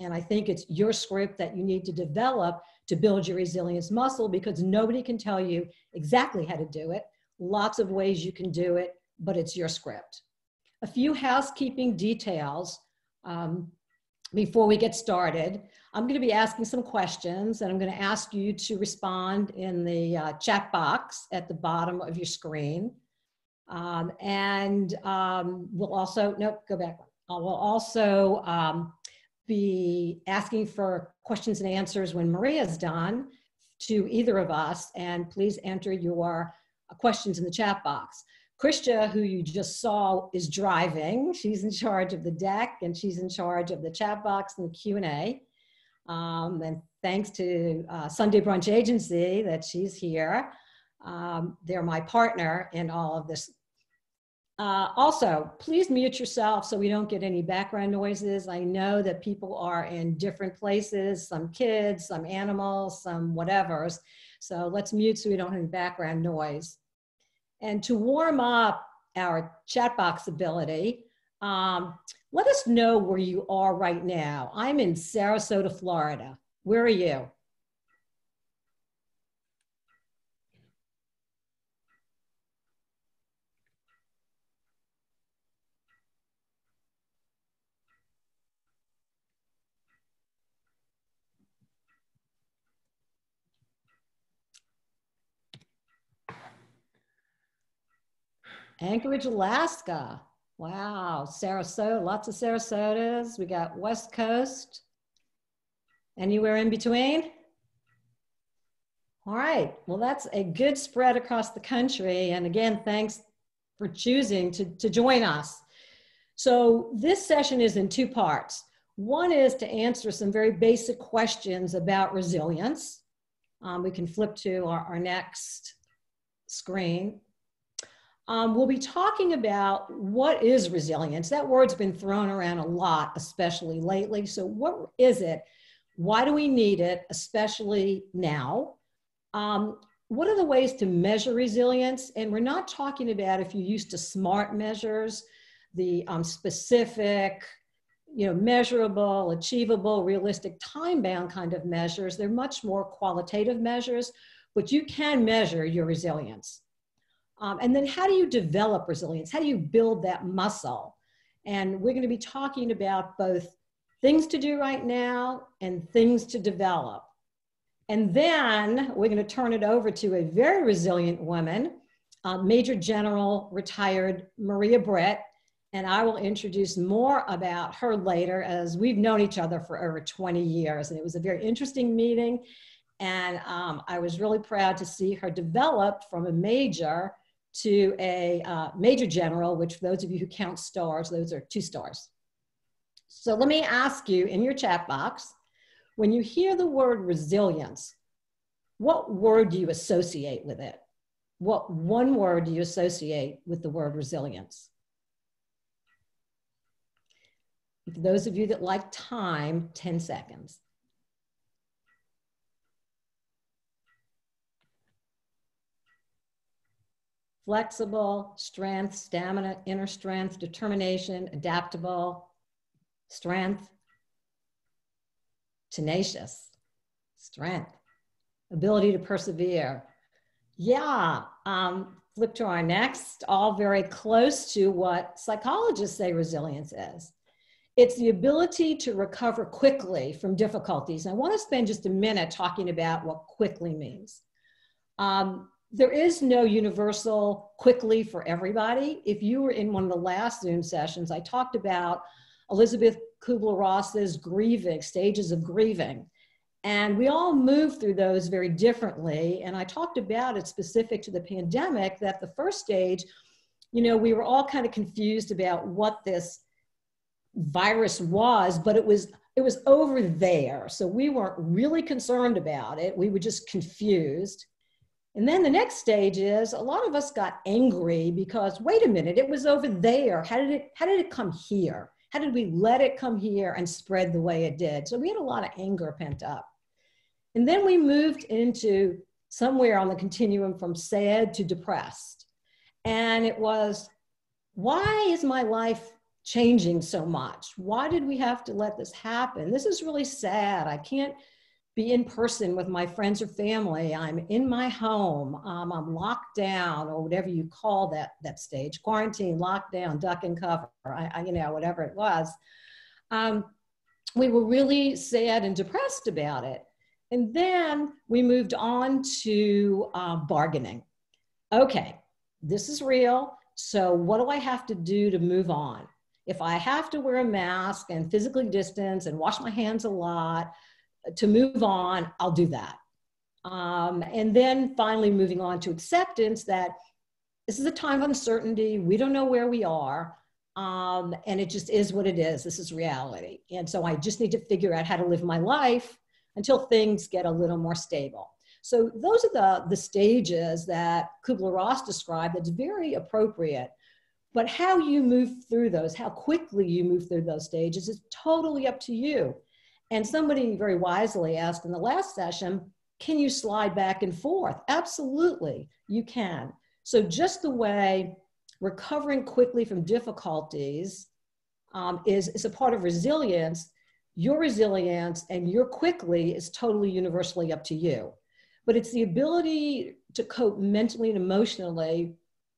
And I think it's your script that you need to develop to build your resilience muscle because nobody can tell you exactly how to do it. Lots of ways you can do it, but it's your script. A few housekeeping details um, before we get started. I'm going to be asking some questions and I'm going to ask you to respond in the uh, chat box at the bottom of your screen. Um, and um, we'll also, nope, go back. Uh, we'll also um, be asking for questions and answers when Maria's done to either of us. And please enter your questions in the chat box. Krista, who you just saw, is driving. She's in charge of the deck and she's in charge of the chat box and the Q&A. Um, and thanks to uh, Sunday Brunch Agency that she's here. Um, they're my partner in all of this. Uh, also, please mute yourself so we don't get any background noises. I know that people are in different places, some kids, some animals, some whatevers. So let's mute so we don't have any background noise. And to warm up our chat box ability, um, let us know where you are right now. I'm in Sarasota, Florida. Where are you? Anchorage, Alaska. Wow, Sarasota, lots of Sarasotas. We got West Coast. Anywhere in between? All right, well, that's a good spread across the country. And again, thanks for choosing to, to join us. So this session is in two parts. One is to answer some very basic questions about resilience. Um, we can flip to our, our next screen. Um, we'll be talking about what is resilience. That word's been thrown around a lot, especially lately. So, what is it? Why do we need it, especially now? Um, what are the ways to measure resilience? And we're not talking about if you used to SMART measures, the um, specific, you know, measurable, achievable, realistic, time-bound kind of measures. They're much more qualitative measures, but you can measure your resilience. Um, and then how do you develop resilience? How do you build that muscle? And we're going to be talking about both things to do right now and things to develop. And then we're going to turn it over to a very resilient woman, uh, Major General retired Maria Britt. And I will introduce more about her later as we've known each other for over 20 years. And it was a very interesting meeting. And um, I was really proud to see her develop from a major to a uh, major general, which for those of you who count stars, those are two stars. So let me ask you in your chat box, when you hear the word resilience, what word do you associate with it? What one word do you associate with the word resilience? For those of you that like time, 10 seconds. Flexible, strength, stamina, inner strength, determination, adaptable, strength, tenacious, strength, ability to persevere. Yeah, um, flip to our next, all very close to what psychologists say resilience is. It's the ability to recover quickly from difficulties. I want to spend just a minute talking about what quickly means. Um, there is no universal quickly for everybody. If you were in one of the last Zoom sessions, I talked about Elisabeth Kubler-Ross's grieving, stages of grieving. And we all move through those very differently. And I talked about it specific to the pandemic that the first stage, you know, we were all kind of confused about what this virus was, but it was it was over there. So we weren't really concerned about it. We were just confused. And then the next stage is a lot of us got angry because wait a minute, it was over there. How did it how did it come here? How did we let it come here and spread the way it did? So we had a lot of anger pent up. And then we moved into somewhere on the continuum from sad to depressed. And it was, why is my life changing so much? Why did we have to let this happen? This is really sad. I can't be in person with my friends or family. I'm in my home. Um, I'm locked down, or whatever you call that that stage, quarantine, lockdown, duck and cover, I, I, you know, whatever it was. Um, we were really sad and depressed about it. And then we moved on to uh, bargaining. Okay, this is real. So, what do I have to do to move on? If I have to wear a mask and physically distance and wash my hands a lot to move on, I'll do that. Um, and then finally, moving on to acceptance that this is a time of uncertainty. We don't know where we are. Um, and it just is what it is. This is reality. And so I just need to figure out how to live my life until things get a little more stable. So those are the, the stages that Kubler-Ross described that's very appropriate. But how you move through those, how quickly you move through those stages is totally up to you. And somebody very wisely asked in the last session, can you slide back and forth? Absolutely, you can. So just the way recovering quickly from difficulties um, is, is a part of resilience, your resilience and your quickly is totally universally up to you. But it's the ability to cope mentally and emotionally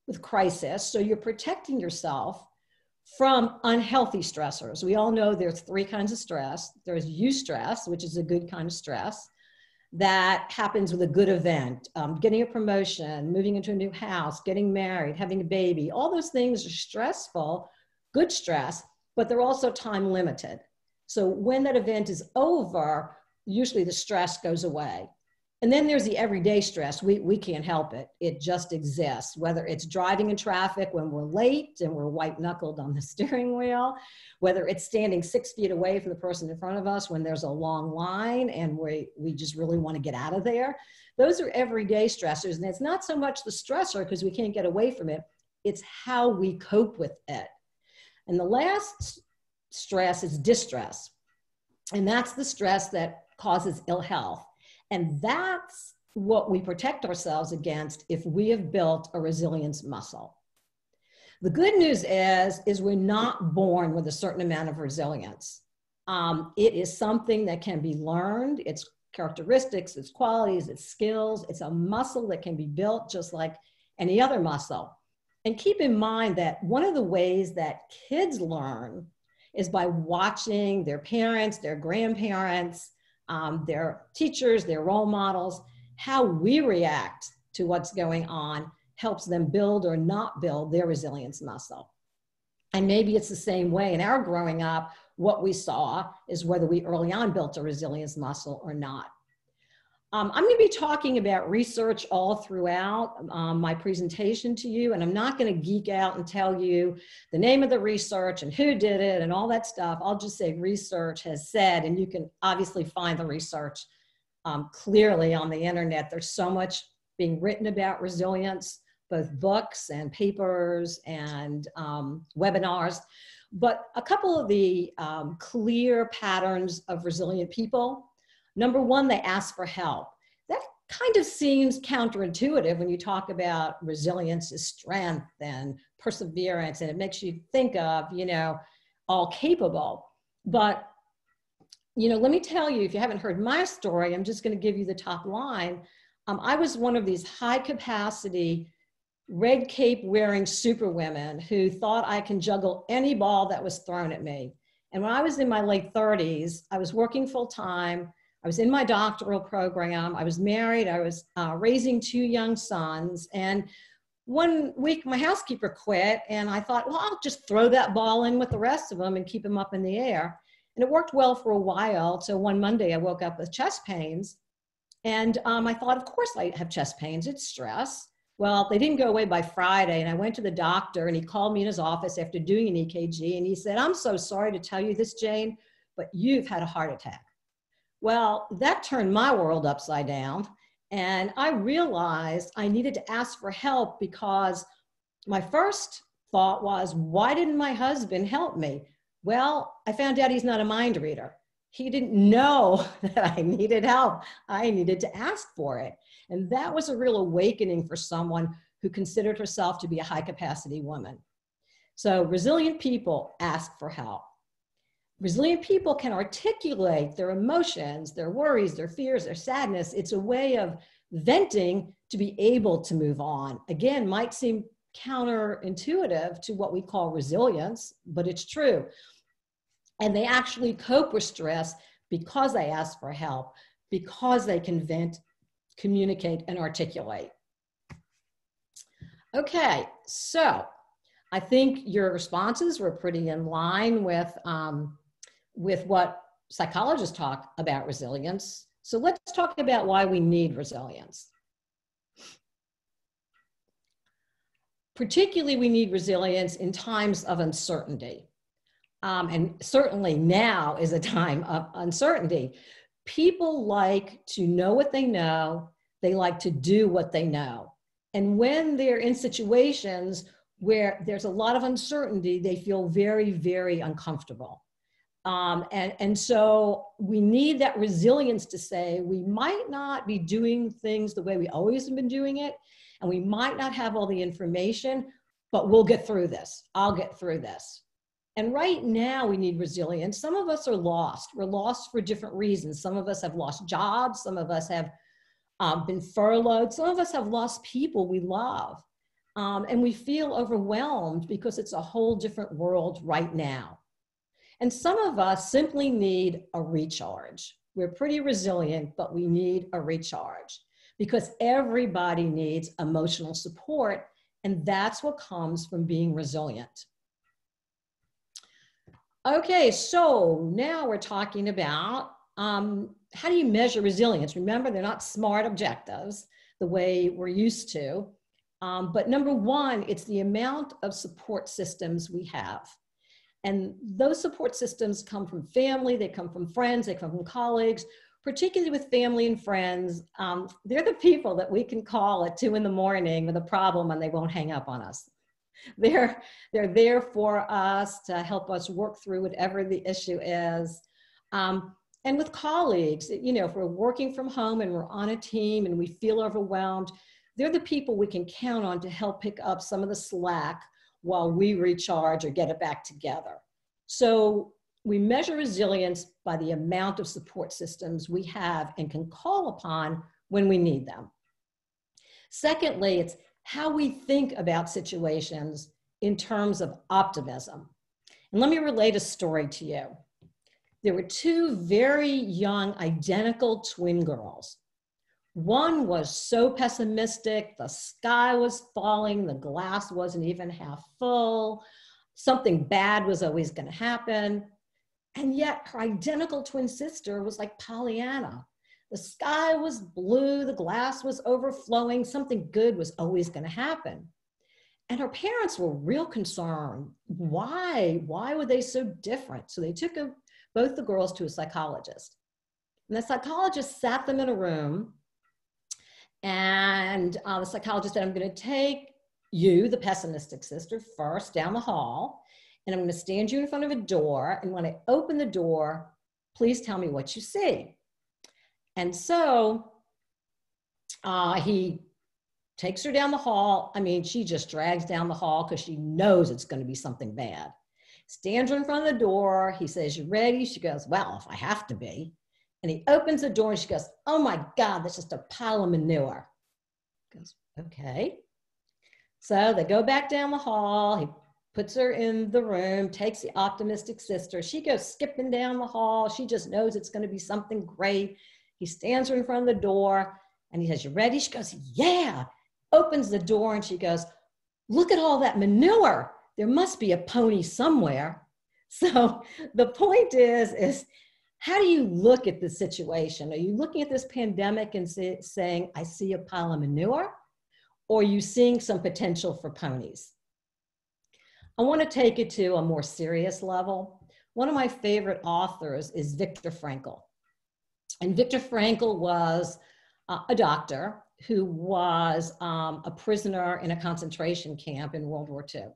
with crisis. So you're protecting yourself from unhealthy stressors. We all know there's three kinds of stress. There's eustress, which is a good kind of stress that happens with a good event, um, getting a promotion, moving into a new house, getting married, having a baby. All those things are stressful, good stress, but they're also time limited. So when that event is over, usually the stress goes away. And then there's the everyday stress. We, we can't help it. It just exists, whether it's driving in traffic when we're late and we're white knuckled on the steering wheel, whether it's standing six feet away from the person in front of us when there's a long line and we, we just really want to get out of there. Those are everyday stressors. And it's not so much the stressor because we can't get away from it, it's how we cope with it. And the last stress is distress. And that's the stress that causes ill health. And that's what we protect ourselves against if we have built a resilience muscle. The good news is, is we're not born with a certain amount of resilience. Um, it is something that can be learned. It's characteristics, its qualities, its skills. It's a muscle that can be built just like any other muscle. And keep in mind that one of the ways that kids learn is by watching their parents, their grandparents, um, their teachers, their role models, how we react to what's going on helps them build or not build their resilience muscle. And maybe it's the same way in our growing up, what we saw is whether we early on built a resilience muscle or not. Um, I'm going to be talking about research all throughout um, my presentation to you, and I'm not going to geek out and tell you the name of the research and who did it and all that stuff. I'll just say research has said, and you can obviously find the research um, clearly on the internet. There's so much being written about resilience, both books and papers and um, webinars. But a couple of the um, clear patterns of resilient people Number one, they ask for help. That kind of seems counterintuitive when you talk about resilience as strength and perseverance, and it makes you think of, you know, all capable. But, you know, let me tell you, if you haven't heard my story, I'm just going to give you the top line. Um, I was one of these high capacity, red cape wearing superwomen who thought I can juggle any ball that was thrown at me. And when I was in my late 30s, I was working full time. I was in my doctoral program. I was married. I was uh, raising two young sons. And one week, my housekeeper quit, and I thought, well, I'll just throw that ball in with the rest of them and keep them up in the air. And it worked well for a while. So one Monday, I woke up with chest pains. And um, I thought, of course, I have chest pains. It's stress. Well, they didn't go away by Friday. And I went to the doctor, and he called me in his office after doing an EKG. And he said, I'm so sorry to tell you this, Jane, but you've had a heart attack. Well, that turned my world upside down. And I realized I needed to ask for help because my first thought was, why didn't my husband help me? Well, I found out he's not a mind reader. He didn't know that I needed help. I needed to ask for it. And that was a real awakening for someone who considered herself to be a high capacity woman. So resilient people ask for help. Resilient people can articulate their emotions, their worries, their fears, their sadness. It's a way of venting to be able to move on. Again, might seem counterintuitive to what we call resilience, but it's true. And they actually cope with stress because they ask for help, because they can vent, communicate, and articulate. Okay, so I think your responses were pretty in line with, um, with what psychologists talk about resilience. So let's talk about why we need resilience. Particularly, we need resilience in times of uncertainty. Um, and certainly now is a time of uncertainty. People like to know what they know, they like to do what they know. And when they're in situations where there's a lot of uncertainty, they feel very, very uncomfortable. Um, and, and so we need that resilience to say we might not be doing things the way we always have been doing it, and we might not have all the information, but we'll get through this. I'll get through this. And right now, we need resilience. Some of us are lost. We're lost for different reasons. Some of us have lost jobs. Some of us have um, been furloughed. Some of us have lost people we love. Um, and we feel overwhelmed because it's a whole different world right now. And some of us simply need a recharge. We're pretty resilient, but we need a recharge because everybody needs emotional support, and that's what comes from being resilient. Okay, so now we're talking about um, how do you measure resilience? Remember, they're not smart objectives the way we're used to. Um, but number one, it's the amount of support systems we have. And those support systems come from family, they come from friends, they come from colleagues, particularly with family and friends. Um, they're the people that we can call at two in the morning with a problem and they won't hang up on us. They're, they're there for us to help us work through whatever the issue is. Um, and with colleagues, you know, if we're working from home and we're on a team and we feel overwhelmed, they're the people we can count on to help pick up some of the slack while we recharge or get it back together. So we measure resilience by the amount of support systems we have and can call upon when we need them. Secondly, it's how we think about situations in terms of optimism. And let me relate a story to you. There were two very young, identical twin girls. One was so pessimistic, the sky was falling, the glass wasn't even half full, something bad was always going to happen. And yet her identical twin sister was like Pollyanna. The sky was blue, the glass was overflowing, something good was always going to happen. And her parents were real concerned. Why? Why were they so different? So they took a, both the girls to a psychologist. And the psychologist sat them in a room and uh, the psychologist said, I'm going to take you, the pessimistic sister, first down the hall, and I'm going to stand you in front of a door. And when I open the door, please tell me what you see. And so uh, he takes her down the hall. I mean, she just drags down the hall because she knows it's going to be something bad. Stands her in front of the door. He says, You ready? She goes, Well, if I have to be. And he opens the door and she goes, Oh my God, that's just a pile of manure. He goes, Okay. So they go back down the hall. He puts her in the room, takes the optimistic sister. She goes skipping down the hall. She just knows it's going to be something great. He stands her in front of the door and he says, You ready? She goes, Yeah. Opens the door and she goes, Look at all that manure. There must be a pony somewhere. So the point is, is how do you look at the situation? Are you looking at this pandemic and say, saying, I see a pile of manure? Or are you seeing some potential for ponies? I want to take it to a more serious level. One of my favorite authors is Viktor Frankl. And Viktor Frankl was uh, a doctor who was um, a prisoner in a concentration camp in World War II.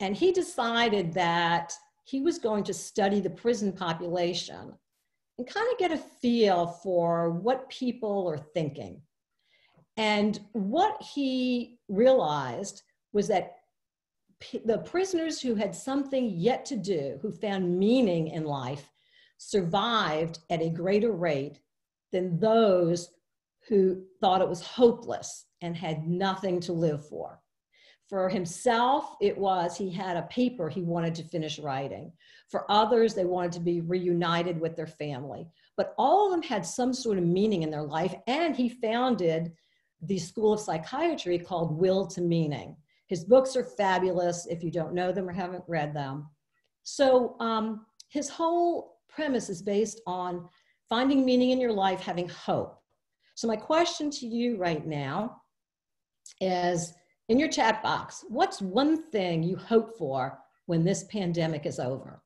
And he decided that he was going to study the prison population and kind of get a feel for what people are thinking. And what he realized was that the prisoners who had something yet to do, who found meaning in life, survived at a greater rate than those who thought it was hopeless and had nothing to live for. For himself, it was he had a paper he wanted to finish writing. For others, they wanted to be reunited with their family. But all of them had some sort of meaning in their life, and he founded the School of Psychiatry called Will to Meaning. His books are fabulous if you don't know them or haven't read them. So um, his whole premise is based on finding meaning in your life, having hope. So my question to you right now is in your chat box, what's one thing you hope for when this pandemic is over?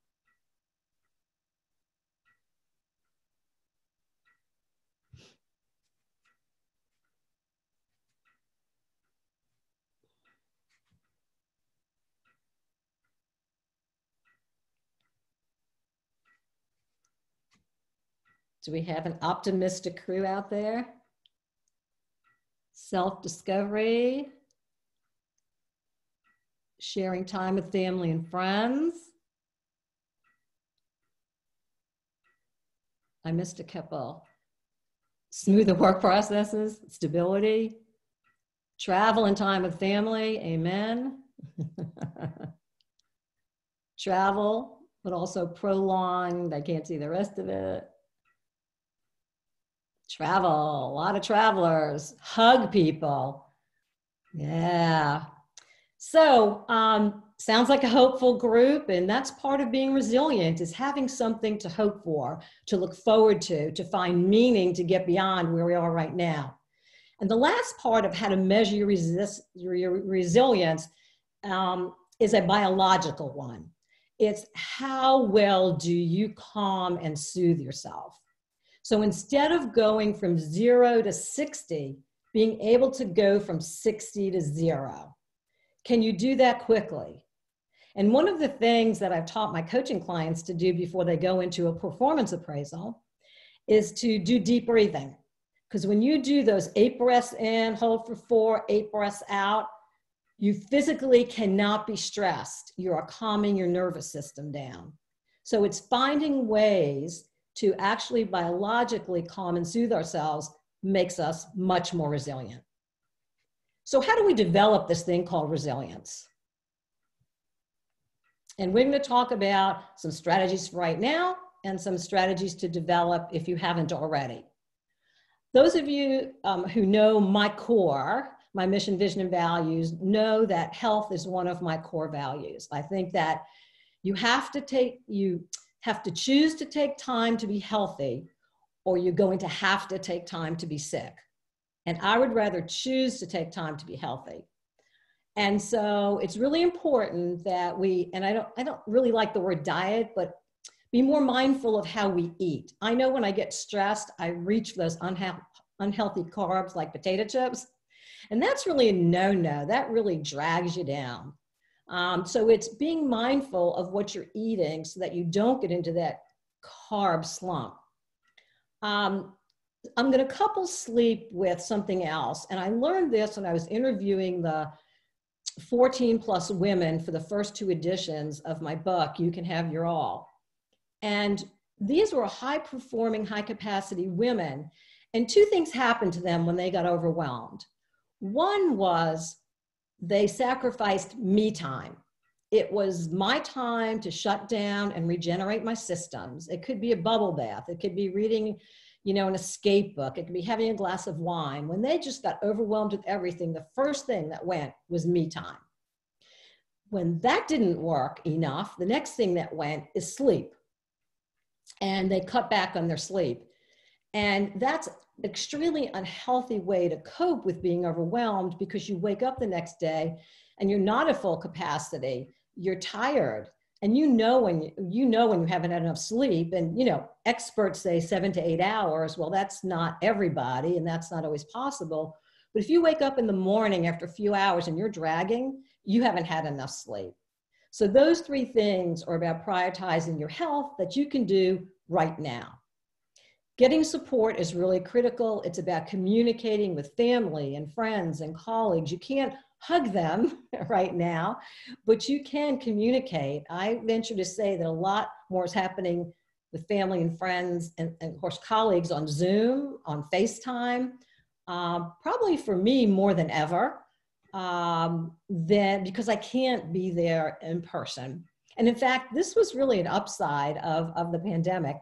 Do we have an optimistic crew out there? Self discovery, sharing time with family and friends. I missed a couple. Smoother work processes, stability, travel and time with family. Amen. travel, but also prolonged. I can't see the rest of it. Travel, a lot of travelers, hug people. Yeah. So, um, sounds like a hopeful group, and that's part of being resilient is having something to hope for, to look forward to, to find meaning to get beyond where we are right now. And the last part of how to measure your, resist, your resilience um, is a biological one. It's how well do you calm and soothe yourself? So instead of going from zero to 60, being able to go from 60 to zero. Can you do that quickly? And one of the things that I've taught my coaching clients to do before they go into a performance appraisal is to do deep breathing. Because when you do those eight breaths in, hold for four, eight breaths out, you physically cannot be stressed. You are calming your nervous system down. So it's finding ways to actually biologically calm and soothe ourselves makes us much more resilient. So, how do we develop this thing called resilience? And we're going to talk about some strategies right now and some strategies to develop if you haven't already. Those of you um, who know my core, my mission, vision, and values, know that health is one of my core values. I think that you have to take, you, have to choose to take time to be healthy or you're going to have to take time to be sick. And I would rather choose to take time to be healthy. And so it's really important that we, and I don't, I don't really like the word diet, but be more mindful of how we eat. I know when I get stressed, I reach for those unhe- unhealthy carbs like potato chips. And that's really a no no. That really drags you down. Um, so it's being mindful of what you're eating so that you don't get into that carb slump. Um, I'm going to couple sleep with something else. And I learned this when I was interviewing the 14 plus women for the first two editions of my book, You Can Have Your All. And these were high performing, high capacity women. And two things happened to them when they got overwhelmed. One was they sacrificed me time. It was my time to shut down and regenerate my systems. It could be a bubble bath. It could be reading, you know, an escape book. It could be having a glass of wine. When they just got overwhelmed with everything, the first thing that went was me time. When that didn't work enough, the next thing that went is sleep. And they cut back on their sleep. And that's an extremely unhealthy way to cope with being overwhelmed because you wake up the next day and you're not at full capacity you're tired and you know when you, you know when you haven't had enough sleep and you know experts say seven to eight hours well that's not everybody and that's not always possible but if you wake up in the morning after a few hours and you're dragging you haven't had enough sleep so those three things are about prioritizing your health that you can do right now Getting support is really critical. It's about communicating with family and friends and colleagues. You can't hug them right now, but you can communicate. I venture to say that a lot more is happening with family and friends and, and of course colleagues on Zoom, on FaceTime, um, probably for me more than ever, um, because I can't be there in person. And in fact, this was really an upside of, of the pandemic.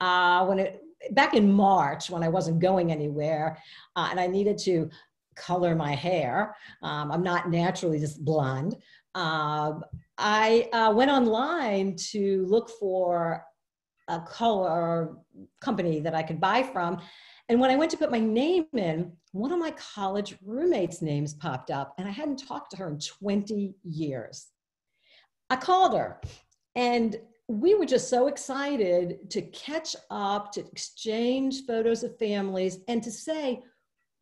Uh, when it back in March, when I wasn't going anywhere, uh, and I needed to color my hair, um, I'm not naturally just blonde. Uh, I uh, went online to look for a color company that I could buy from. And when I went to put my name in, one of my college roommates' names popped up, and I hadn't talked to her in 20 years. I called her, and we were just so excited to catch up, to exchange photos of families, and to say,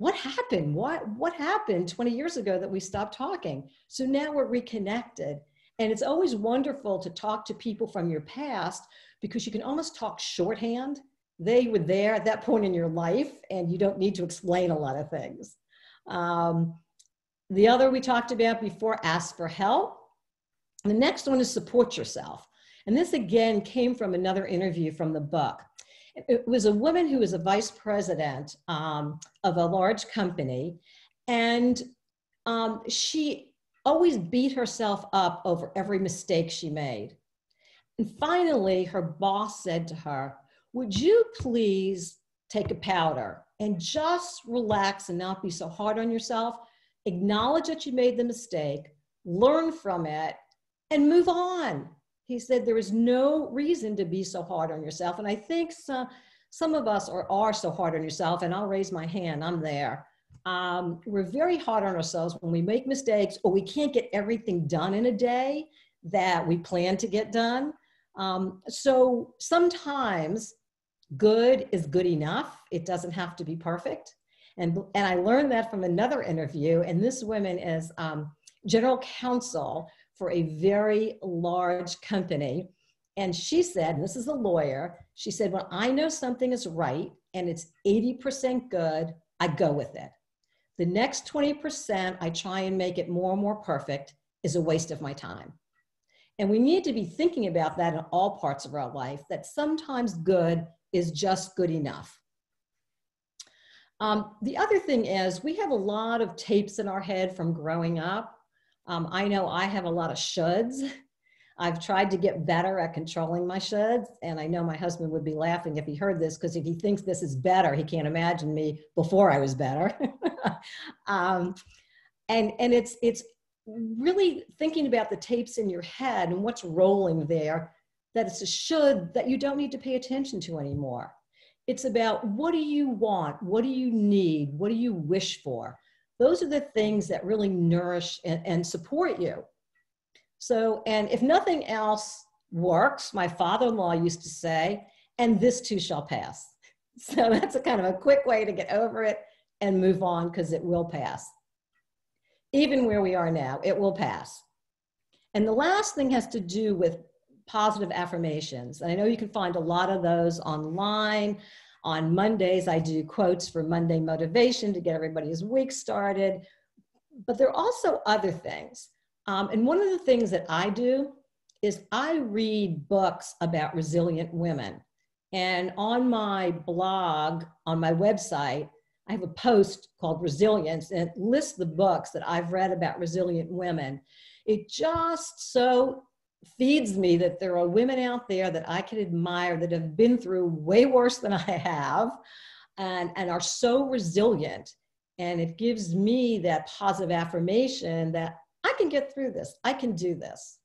what happened? What, what happened 20 years ago that we stopped talking? So now we're reconnected. And it's always wonderful to talk to people from your past because you can almost talk shorthand. They were there at that point in your life, and you don't need to explain a lot of things. Um, the other we talked about before ask for help. The next one is support yourself. And this again came from another interview from the book. It was a woman who was a vice president um, of a large company, and um, she always beat herself up over every mistake she made. And finally, her boss said to her, Would you please take a powder and just relax and not be so hard on yourself? Acknowledge that you made the mistake, learn from it, and move on. He said, There is no reason to be so hard on yourself. And I think some, some of us are, are so hard on yourself, and I'll raise my hand, I'm there. Um, we're very hard on ourselves when we make mistakes or we can't get everything done in a day that we plan to get done. Um, so sometimes good is good enough. It doesn't have to be perfect. And, and I learned that from another interview. And this woman is um, general counsel for a very large company. And she said, and this is a lawyer, she said, when I know something is right and it's 80% good, I go with it. The next 20%, I try and make it more and more perfect, is a waste of my time. And we need to be thinking about that in all parts of our life, that sometimes good is just good enough. Um, the other thing is, we have a lot of tapes in our head from growing up. Um, I know I have a lot of shoulds. I've tried to get better at controlling my shoulds, and I know my husband would be laughing if he heard this because if he thinks this is better, he can't imagine me before I was better. um, and and it's it's really thinking about the tapes in your head and what's rolling there that it's a should that you don't need to pay attention to anymore. It's about what do you want? What do you need? What do you wish for? Those are the things that really nourish and, and support you. So, and if nothing else works, my father in law used to say, and this too shall pass. So that's a kind of a quick way to get over it and move on because it will pass even where we are now, it will pass. And the last thing has to do with positive affirmations. And I know you can find a lot of those online. On Mondays, I do quotes for Monday motivation to get everybody's week started. But there are also other things. Um, and one of the things that I do is I read books about resilient women. And on my blog, on my website, I have a post called Resilience and it lists the books that I've read about resilient women. It just so feeds me that there are women out there that I can admire that have been through way worse than I have and, and are so resilient. And it gives me that positive affirmation that I can get through this, I can do this.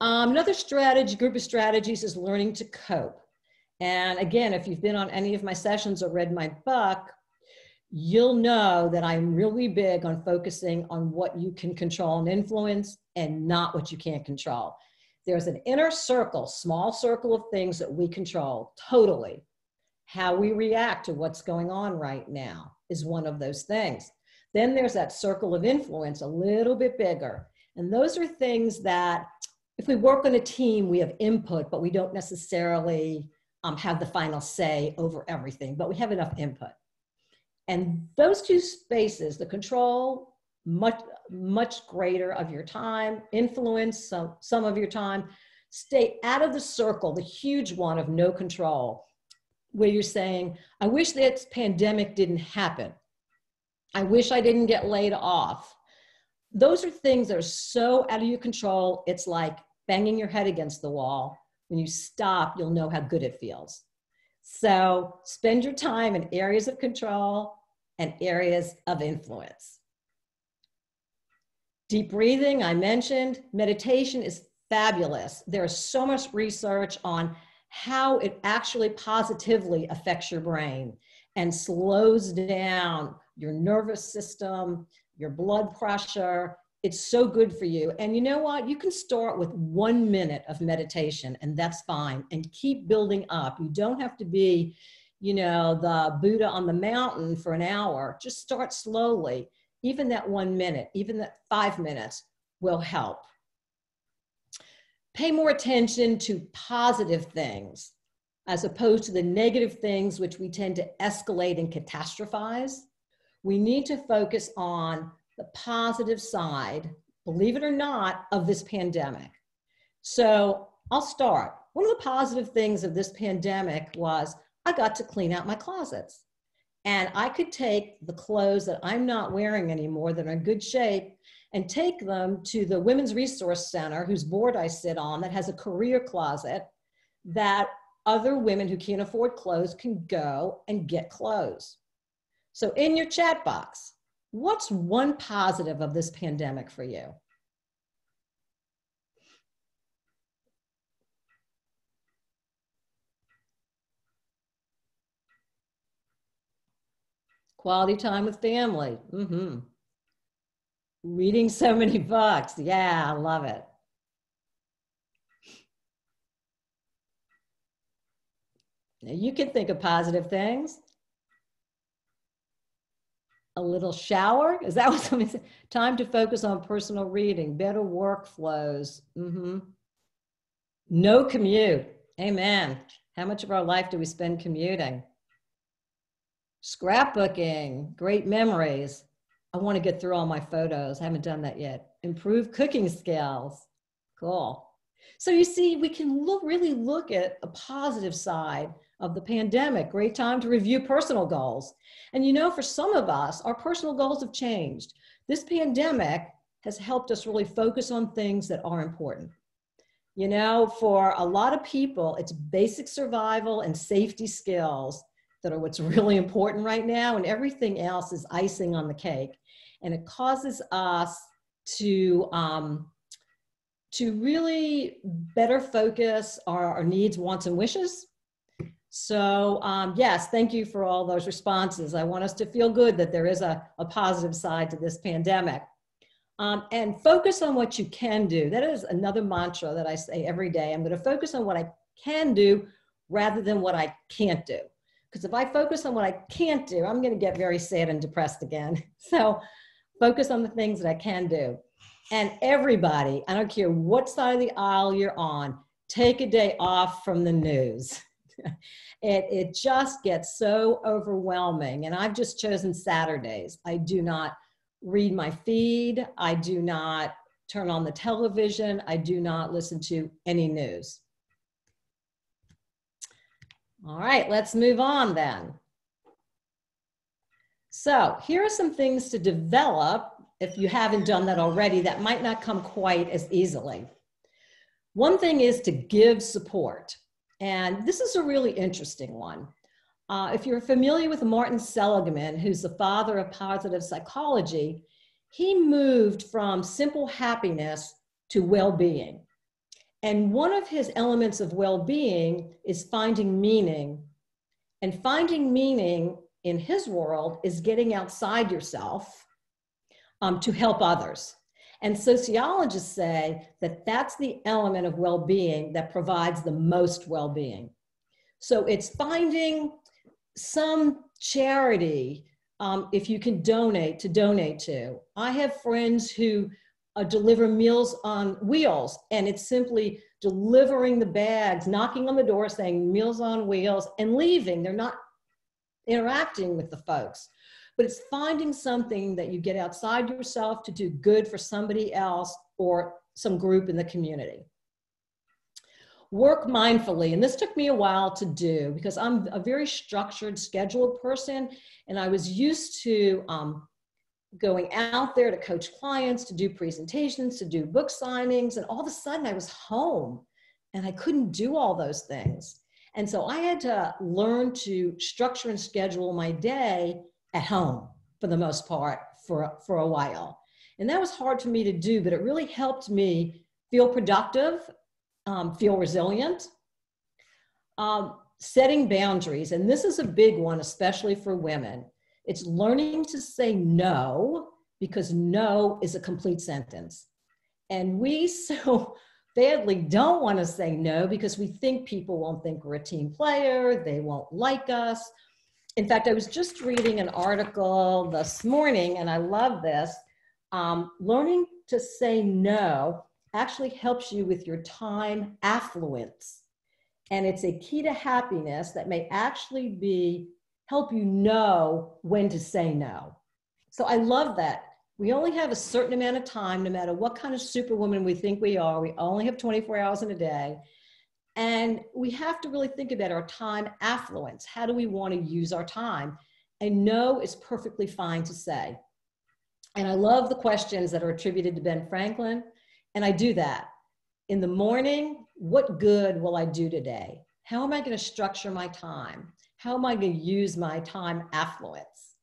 Um, another strategy, group of strategies is learning to cope. And again, if you've been on any of my sessions or read my book, you'll know that I'm really big on focusing on what you can control and influence and not what you can't control. There's an inner circle, small circle of things that we control totally. How we react to what's going on right now is one of those things. Then there's that circle of influence, a little bit bigger. And those are things that, if we work on a team, we have input, but we don't necessarily um, have the final say over everything, but we have enough input. And those two spaces, the control much, much greater of your time, influence some, some of your time. Stay out of the circle, the huge one of no control, where you're saying, I wish this pandemic didn't happen. I wish I didn't get laid off. Those are things that are so out of your control. It's like banging your head against the wall. When you stop, you'll know how good it feels. So spend your time in areas of control and areas of influence. Deep breathing, I mentioned. Meditation is fabulous. There's so much research on how it actually positively affects your brain and slows down your nervous system, your blood pressure. It's so good for you. And you know what? You can start with one minute of meditation, and that's fine, and keep building up. You don't have to be, you know, the Buddha on the mountain for an hour. Just start slowly. Even that one minute, even that five minutes will help. Pay more attention to positive things as opposed to the negative things which we tend to escalate and catastrophize we need to focus on the positive side, believe it or not, of this pandemic. So I'll start. One of the positive things of this pandemic was I got to clean out my closets. And I could take the clothes that I'm not wearing anymore that are in good shape and take them to the Women's Resource Center, whose board I sit on, that has a career closet that other women who can't afford clothes can go and get clothes. So, in your chat box, what's one positive of this pandemic for you? Quality time with family. Mm-hmm. Reading so many books. Yeah, I love it. Now you can think of positive things a little shower. Is that what somebody said? Time to focus on personal reading, better workflows. Mm-hmm. No commute. Amen. How much of our life do we spend commuting? Scrapbooking, great memories. I want to get through all my photos. I haven't done that yet. Improve cooking skills. Cool. So you see, we can look really look at a positive side of the pandemic. Great time to review personal goals. And you know, for some of us, our personal goals have changed. This pandemic has helped us really focus on things that are important. You know, for a lot of people, it's basic survival and safety skills that are what's really important right now, and everything else is icing on the cake. And it causes us to um, to really better focus our, our needs, wants, and wishes so um, yes, thank you for all those responses. I want us to feel good that there is a, a positive side to this pandemic. Um, and focus on what you can do. That is another mantra that I say every day. I'm going to focus on what I can do rather than what I can't do. Because if I focus on what I can't do, I'm going to get very sad and depressed again. So focus on the things that I can do. And everybody, I don't care what side of the aisle you're on, take a day off from the news. it, it just gets so overwhelming. And I've just chosen Saturdays. I do not read my feed. I do not turn on the television. I do not listen to any news. All right, let's move on then. So here are some things to develop if you haven't done that already that might not come quite as easily. One thing is to give support. And this is a really interesting one. Uh, if you're familiar with Martin Seligman, who's the father of positive psychology, he moved from simple happiness to well being. And one of his elements of well being is finding meaning. And finding meaning in his world is getting outside yourself um, to help others. And sociologists say that that's the element of well being that provides the most well being. So it's finding some charity um, if you can donate to donate to. I have friends who uh, deliver meals on wheels, and it's simply delivering the bags, knocking on the door saying meals on wheels, and leaving. They're not interacting with the folks. but it's finding something that you get outside yourself to do good for somebody else or some group in the community. Work mindfully, and this took me a while to do because I'm a very structured, scheduled person, and I was used to um, going out there to coach clients, to do presentations, to do book signings, and all of a sudden I was home and I couldn't do all those things. And so I had to learn to structure and schedule my day at home for the most part for, for a while. And that was hard for me to do, but it really helped me feel productive, um, feel resilient, um, setting boundaries. And this is a big one, especially for women. It's learning to say no because no is a complete sentence. And we so badly don't want to say no because we think people won't think we're a team player, they won't like us. In fact, I was just reading an article this morning, and I love this. Um, learning to say no actually helps you with your time affluence. And it's a key to happiness that may actually be help you know when to say no. So I love that. We only have a certain amount of time, no matter what kind of superwoman we think we are. We only have 24 hours in a day. And we have to really think about our time affluence. How do we want to use our time? And no is perfectly fine to say. And I love the questions that are attributed to Ben Franklin. And I do that. In the morning, what good will I do today? How am I going to structure my time? How am I going to use my time affluence?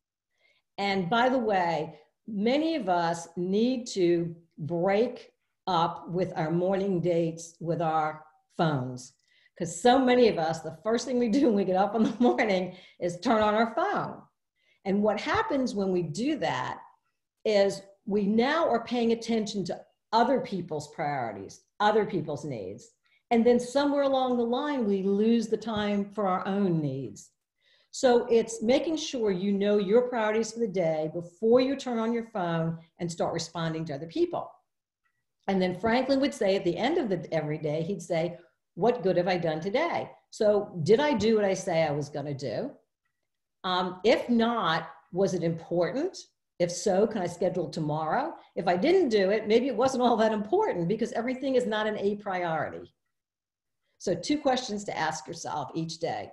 And by the way, many of us need to break up with our morning dates with our phones. Because so many of us, the first thing we do when we get up in the morning is turn on our phone. And what happens when we do that is we now are paying attention to other people's priorities, other people's needs. And then somewhere along the line, we lose the time for our own needs. So it's making sure you know your priorities for the day before you turn on your phone and start responding to other people. And then Franklin would say at the end of the every day, he'd say, What good have I done today? So, did I do what I say I was going to do? Um, if not, was it important? If so, can I schedule tomorrow? If I didn't do it, maybe it wasn't all that important because everything is not an A priority. So, two questions to ask yourself each day.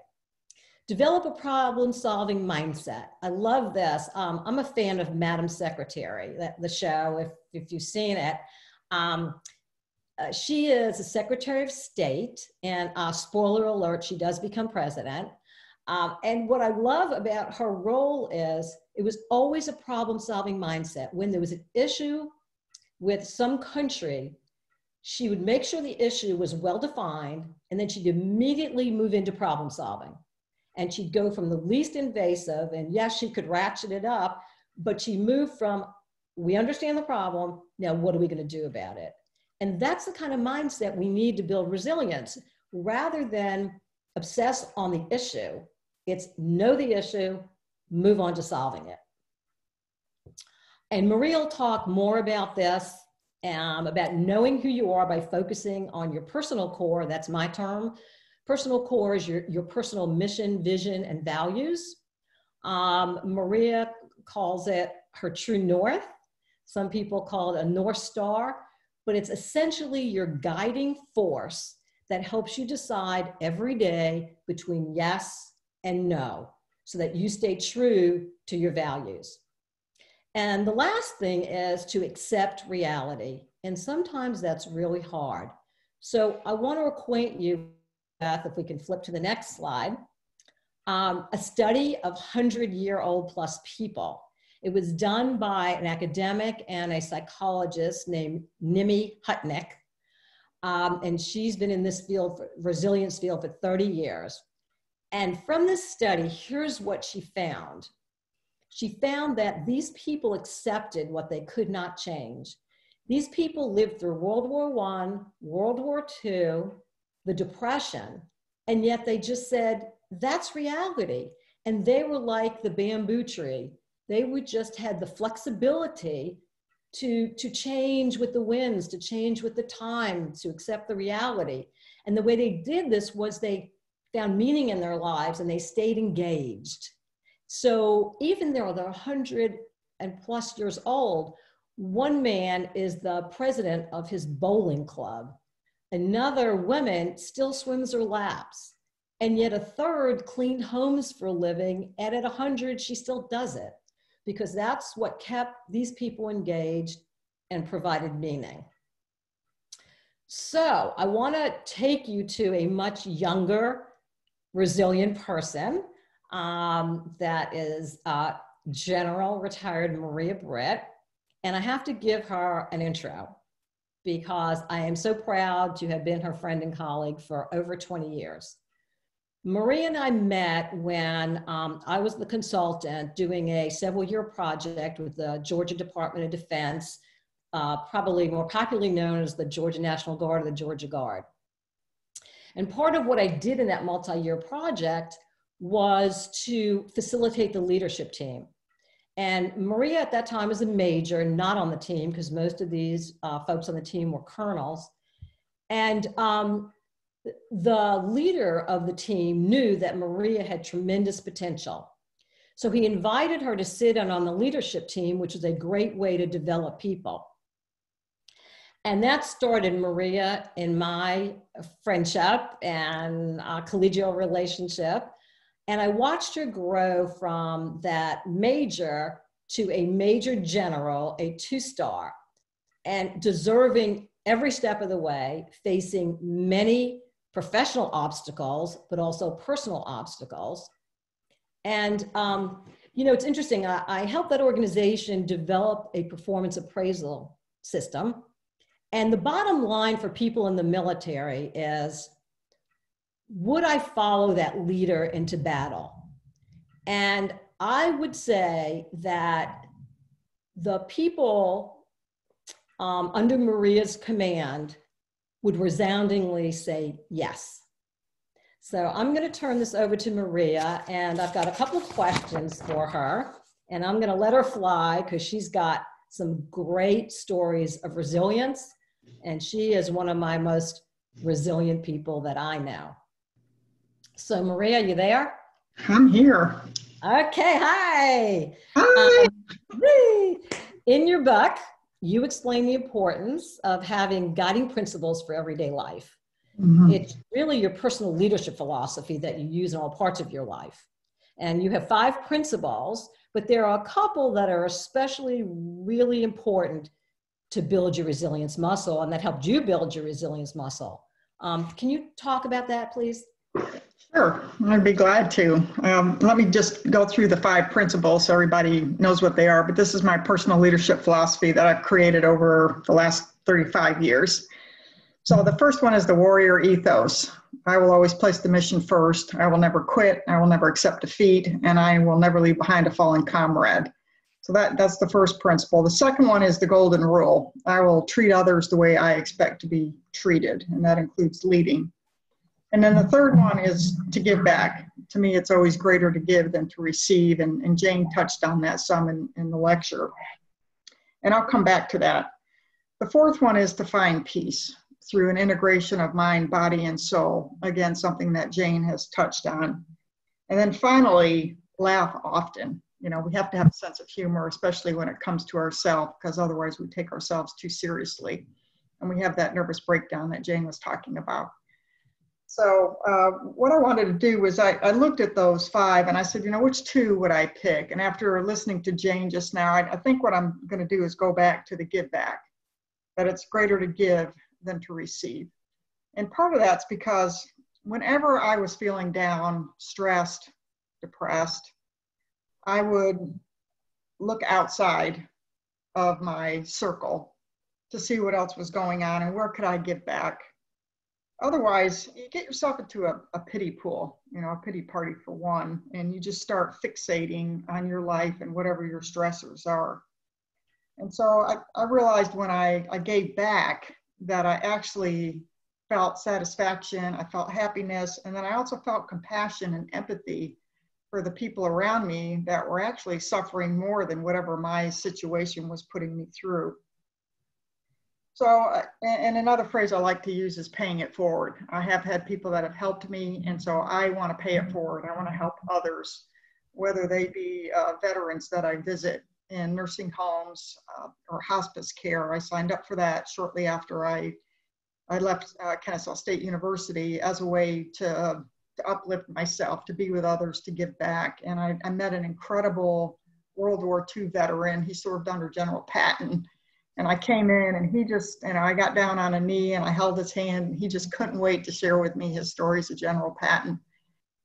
Develop a problem solving mindset. I love this. Um, I'm a fan of Madam Secretary, that, the show, if, if you've seen it. Um, uh, she is a Secretary of State, and uh, spoiler alert, she does become president. Um, and what I love about her role is it was always a problem solving mindset. When there was an issue with some country, she would make sure the issue was well defined, and then she'd immediately move into problem solving. And she'd go from the least invasive and yes she could ratchet it up but she moved from we understand the problem now what are we going to do about it? And that's the kind of mindset we need to build resilience. Rather than obsess on the issue it's know the issue move on to solving it. And Marie will talk more about this um, about knowing who you are by focusing on your personal core that's my term Personal core is your, your personal mission, vision, and values. Um, Maria calls it her true north. Some people call it a North Star, but it's essentially your guiding force that helps you decide every day between yes and no so that you stay true to your values. And the last thing is to accept reality. And sometimes that's really hard. So I want to acquaint you Beth, if we can flip to the next slide, um, a study of 100 year old plus people. It was done by an academic and a psychologist named Nimi Hutnik. Um, and she's been in this field, for, resilience field, for 30 years. And from this study, here's what she found. She found that these people accepted what they could not change. These people lived through World War I, World War II, the depression, and yet they just said, that's reality. And they were like the bamboo tree. They would just had the flexibility to, to change with the winds, to change with the time, to accept the reality. And the way they did this was they found meaning in their lives and they stayed engaged. So even though they're 100 and plus years old, one man is the president of his bowling club. Another woman still swims her laps. And yet a third cleaned homes for a living. And at 100, she still does it because that's what kept these people engaged and provided meaning. So I want to take you to a much younger, resilient person um, that is uh, General retired Maria Britt. And I have to give her an intro because I am so proud to have been her friend and colleague for over 20 years. Maria and I met when um, I was the consultant doing a several year project with the Georgia Department of Defense, uh, probably more popularly known as the Georgia National Guard or the Georgia Guard. And part of what I did in that multi year project was to facilitate the leadership team. And Maria at that time was a major, not on the team, because most of these uh, folks on the team were colonels. And um, the leader of the team knew that Maria had tremendous potential. So he invited her to sit in on the leadership team, which is a great way to develop people. And that started Maria in my friendship and collegial relationship. And I watched her grow from that major to a major general, a two star, and deserving every step of the way, facing many professional obstacles, but also personal obstacles. And, um, you know, it's interesting. I, I helped that organization develop a performance appraisal system. And the bottom line for people in the military is would I follow that leader into battle? And I would say that the people um, under Maria's command would resoundingly say yes. So I'm going to turn this over to Maria, and I've got a couple of questions for her, and I'm going to let her fly because she's got some great stories of resilience, and she is one of my most resilient people that I know. So, Maria, you there? I'm here. Okay, hi. Hi. Um, in your book, you explain the importance of having guiding principles for everyday life. Mm-hmm. It's really your personal leadership philosophy that you use in all parts of your life. And you have five principles, but there are a couple that are especially really important to build your resilience muscle and that helped you build your resilience muscle. Um, can you talk about that, please? Sure, I'd be glad to. Um, let me just go through the five principles so everybody knows what they are. But this is my personal leadership philosophy that I've created over the last 35 years. So the first one is the warrior ethos. I will always place the mission first. I will never quit. I will never accept defeat, and I will never leave behind a fallen comrade. So that, that's the first principle. The second one is the golden rule. I will treat others the way I expect to be treated, and that includes leading. And then the third one is to give back. To me, it's always greater to give than to receive. And, and Jane touched on that some in, in the lecture. And I'll come back to that. The fourth one is to find peace through an integration of mind, body, and soul. Again, something that Jane has touched on. And then finally, laugh often. You know, we have to have a sense of humor, especially when it comes to ourselves, because otherwise we take ourselves too seriously. And we have that nervous breakdown that Jane was talking about. So uh, what I wanted to do was I, I, looked at those five and I said, you know, which two would I pick? And after listening to Jane just now, I, I think what I'm going to do is go back to the give back, that it's greater to give than to receive. And part of that's because whenever I was feeling down, stressed, depressed, I would look outside of my circle to see what else was going on and where could I give back otherwise you get yourself into a, a pity pool you know a pity party for one and you just start fixating on your life and whatever your stressors are. And so i, I realized when I, I gave back that i actually felt satisfaction i felt happiness and then i also felt compassion and empathy for the people around me that were actually suffering more than whatever my situation was putting me through so, uh, and another phrase I like to use is paying it forward. I have had people that have helped me, and so I want to pay it forward. I want to help others whether they be uh, veterans that I visit in nursing homes uh, or hospice care. I signed up for that shortly after I I left uh, Kennesaw State University as a way to, uh, to uplift myself, to be with others, to give back. And I, I met an incredible World War II veteran. He served under General Patton. And I came in and he just, you know, I got down on a knee and I held his hand. He just couldn't wait to share with me his stories of General Patton.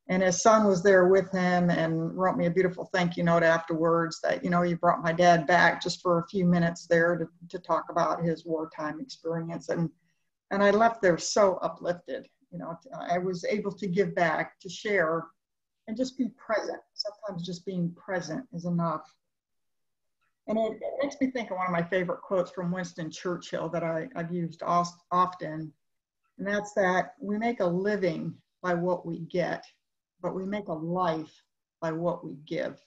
And his son was there with him and wrote me a beautiful thank you note afterwards that, you know, you brought my dad back just for a few minutes there to, to talk about his wartime experience. And and I left there so uplifted. You know, I was able to give back, to share, and just be present. Sometimes just being present is enough. And it, it makes me think of one of my favorite quotes from Winston Churchill that I, I've used often, and that's that we make a living by what we get, but we make a life by what we give.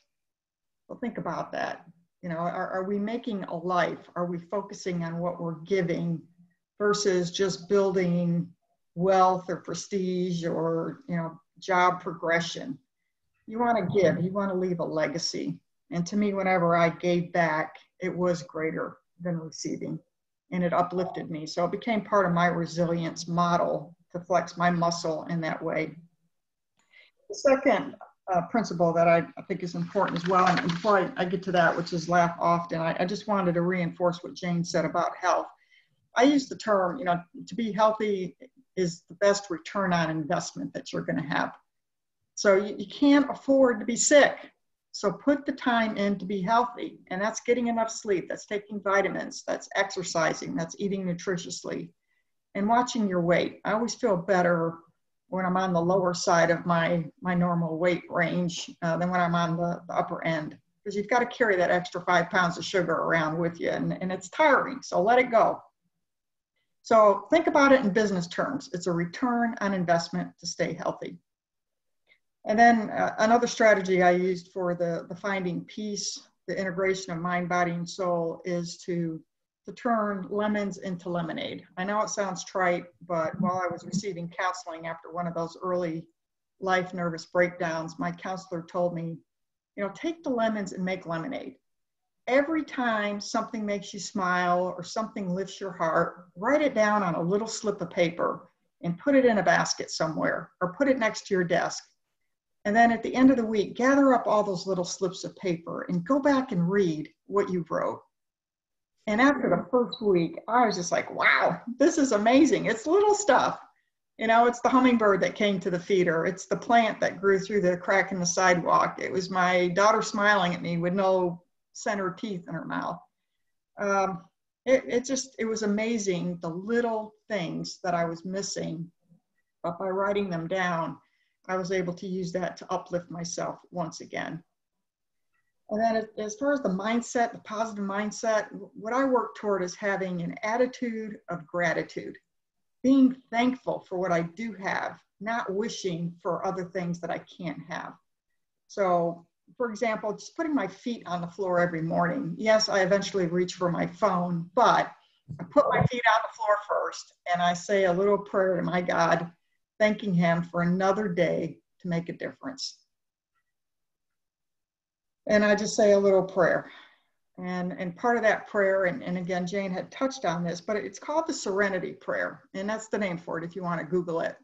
Well, think about that. You know, are, are we making a life? Are we focusing on what we're giving versus just building wealth or prestige or you know job progression you want to give you want to leave a legacy and to me whenever i gave back it was greater than receiving and it uplifted me so it became part of my resilience model to flex my muscle in that way the second uh, principle that I, I, think is important as well and before I, I, get to that which is laugh often I, I just wanted to reinforce what jane said about health I use the term, you know, to be healthy is the best return on investment that you're going to have. So you, you can't afford to be sick. So put the time in to be healthy. And that's getting enough sleep, that's taking vitamins, that's exercising, that's eating nutritiously, and watching your weight. I always feel better when I'm on the lower side of my, my normal weight range uh, than when I'm on the, the upper end because you've got to carry that extra five pounds of sugar around with you and, and it's tiring. So let it go. So think about it in business terms. It's a return on investment to stay healthy. And then uh, another strategy I used for the, the finding peace, the integration of mind, body, and soul is to, to turn lemons into lemonade. I know it sounds trite, but while I was receiving counseling after one of those early life nervous breakdowns, my counselor told me, you know, take the lemons and make lemonade every time something makes you smile or something lifts your heart, write it down on a little slip of paper and put it in a basket somewhere or put it next to your desk. And then at the end of the week, gather up all those little slips of paper and go back and read what you wrote. And after the first week, I was just like, wow, this is amazing. It's little stuff. You know, it's the hummingbird that came to the feeder. It's the plant that grew through the crack in the sidewalk. It was my daughter smiling at me with no center teeth in her mouth. Um, it, it just, it was amazing the little things that I was missing, but by writing them down, I was able to use that to uplift myself once again. And then as far as the mindset, the positive mindset, what I work toward is having an attitude of gratitude, being thankful for what I do have, not wishing for other things that I can't have. So for example, just putting my feet on the floor every morning. Yes, I eventually reach for my phone, but I put my feet on the floor first and I say a little prayer to my God, thanking Him for another day to make a difference. And I just say a little prayer. And, and part of that prayer, and, and again, Jane had touched on this, but it's called the Serenity Prayer. And that's the name for it if you want to Google it.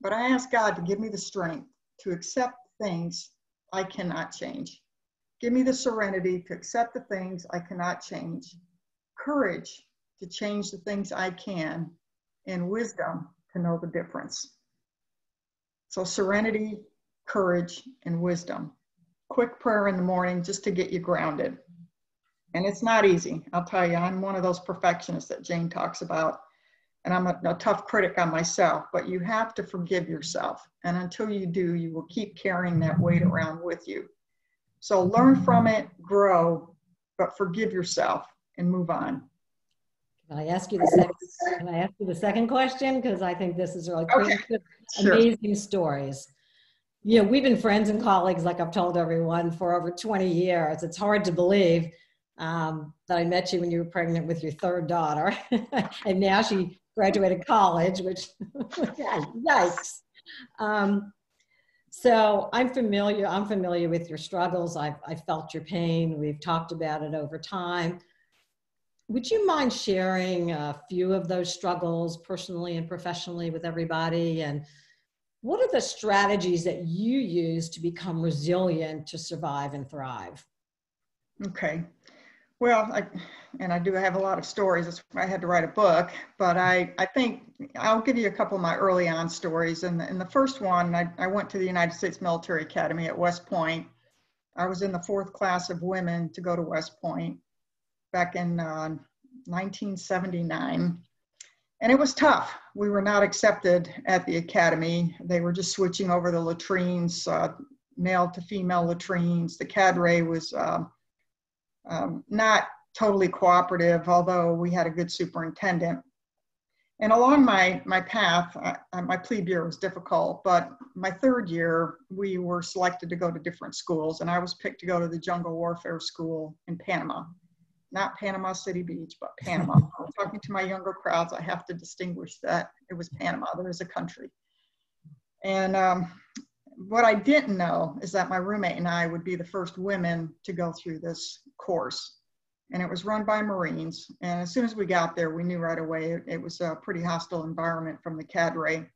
But I ask God to give me the strength to accept things I cannot change. Give me the serenity to accept the things I cannot change, courage to change the things I can, and wisdom to know the difference. So, serenity, courage, and wisdom. Quick prayer in the morning just to get you grounded. And it's not easy. I'll tell you, I'm one of those perfectionists that Jane talks about and I'm a, a, tough critic on myself, but you have to forgive yourself. And until you do, you will keep carrying that weight around with you. So learn from it, grow, but forgive yourself and move on. Can I ask you the second? Can I ask you the second question? Because I think this is really okay. Sure. amazing stories. You know, we've been friends and colleagues, like I've told everyone, for over 20 years. It's hard to believe um, that I met you when you were pregnant with your third daughter, and now she graduated college, which yikes. Um, So I'm familiar, I'm familiar with your struggles. I've, i felt your pain. We've talked about it over time. Would you mind sharing a few of those struggles personally and professionally with everybody? And what are the strategies that you use to become resilient to survive and thrive? Okay. Well, I, and I do have a lot of stories. That's why I had to write a book. But I, I think I'll give you a couple of my early on stories. And, and the first one, I, I went to the United States Military Academy at West Point. I was in the fourth class of women to go to West Point back in uh, 1979. And it was tough. We were not accepted at the academy. They were just switching over the latrines, uh, male to female latrines. The cadre was. Uh, um, not totally cooperative, although we had a good superintendent. And along my, my path, I, my plebe year was difficult, but my third year, we were selected to go to different schools, and I was picked to go to the Jungle Warfare School in Panama. Not Panama City Beach, but Panama. I'm talking to my younger crowds, I have to distinguish that it was Panama. There is a country. And um, what I didn't know is that my roommate and I would be the first women to go through this course. And it was run by Marines. And as soon as we got there, we knew right away it, it was a pretty hostile environment from the cadre.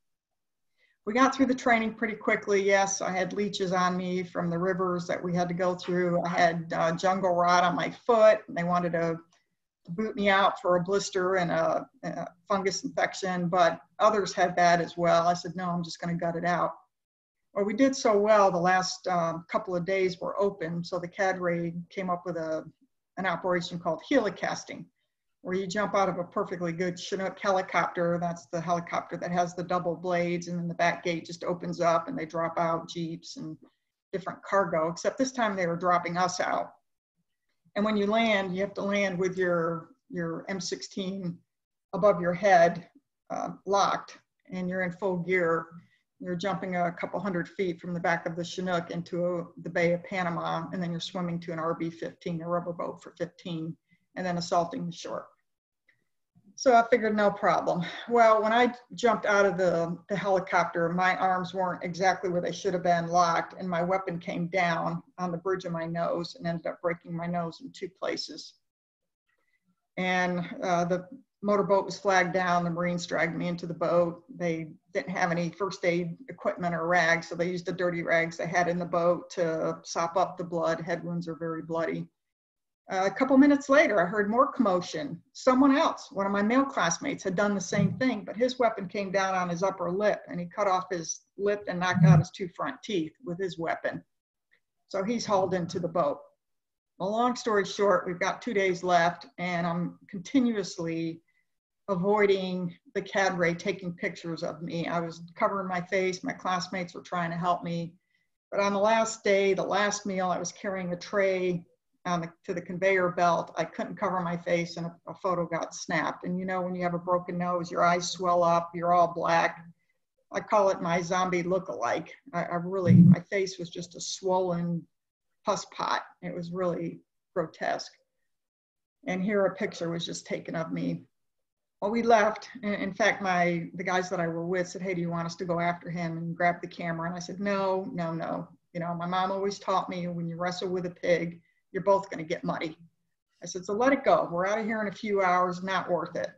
We got through the training pretty quickly. Yes, I had leeches on me from the rivers that we had to go through. I had uh, jungle rot on my foot. And they wanted to, boot me out for a blister and a, a fungus infection, but others had that as well. I said, no, I'm just going to gut it out Well, we did so well the last um, couple of days were open. So the cadre came up with a, an operation called helicasting, where you jump out of a perfectly good Chinook helicopter. That's the helicopter that has the double blades and then the back gate just opens up and they drop out Jeeps and different cargo, except this time they were dropping us out. And when you land, you have to land with your, your M16 above your head uh, locked and you're in full gear you're jumping a couple hundred feet from the back of the Chinook into a, the Bay of Panama, and then you're swimming to an RB-15, a rubber boat for 15, and then assaulting the shore. So I figured no problem. Well, when I jumped out of the, the helicopter, my arms weren't exactly where they should have been locked, and my weapon came down on the bridge of my nose and ended up breaking my nose in two places. And uh, the motorboat was flagged down. The Marines dragged me into the boat. They didn't have any first aid equipment or rags, so they used the dirty rags they had in the boat to sop up the blood. Head wounds are very bloody. Uh, a couple minutes later, I heard more commotion. Someone else, one of my male classmates, had done the same thing, but his weapon came down on his upper lip and he cut off his lip and knocked out his two front teeth with his weapon. So he's hauled into the boat. Well, long story short, we've got two days left, and I'm continuously avoiding the cadre taking pictures of me. I was covering my face. My classmates were trying to help me. But on the last day, the last meal, I was carrying a tray the, to the conveyor belt. I couldn't cover my face and a, a photo got snapped. And you know, when you have a broken nose, your eyes swell up, you're all black. I call it my zombie look-alike. I, I really, mm-hmm. my face was just a swollen pus pot. It was really grotesque. And here a picture was just taken of me well, we left. In fact, my the guys that I were with said, "Hey, do you want us to go after him and grab the camera?" And I said, "No, no, no. You know, my mom always taught me when you wrestle with a pig, you're both going to get muddy." I said, "So let it go. We're out of here in a few hours. Not worth it."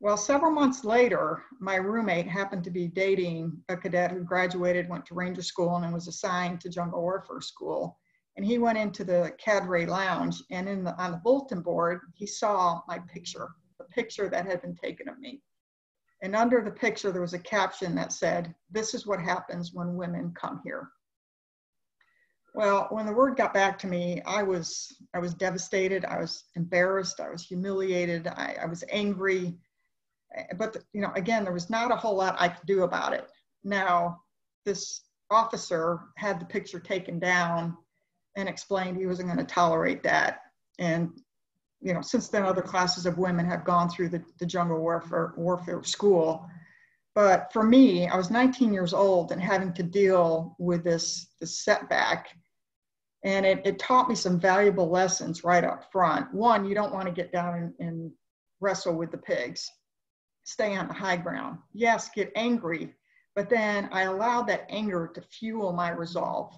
Well, several months later, my roommate happened to be dating a cadet who graduated, went to Ranger School, and was assigned to Jungle Warfare School. And he went into the cadre lounge, and in the, on the bulletin board, he saw my picture the picture that had been taken of me. And under the picture, there was a caption that said, This is what happens when women come here. Well, when the word got back to me, I was I was devastated. I was embarrassed. I was humiliated. I, I was angry. But the, you know, again, there was not a whole lot I could do about it. Now, this officer had the picture taken down and explained he wasn't going to tolerate that. And you know, since then other classes of women have gone through the, the jungle warfare, warfare school. But for me, I was 19 years old and having to deal with this, this setback. And it, it taught me some valuable lessons right up front. One, you don't want to get down and, and wrestle with the pigs. Stay on the high ground. Yes, get angry, but then I allowed that anger to fuel my resolve.